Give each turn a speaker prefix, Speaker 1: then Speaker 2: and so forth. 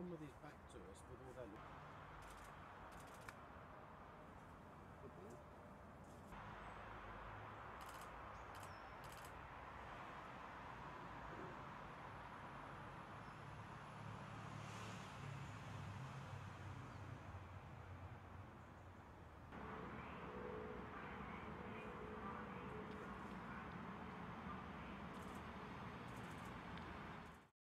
Speaker 1: one with his back to us with all that.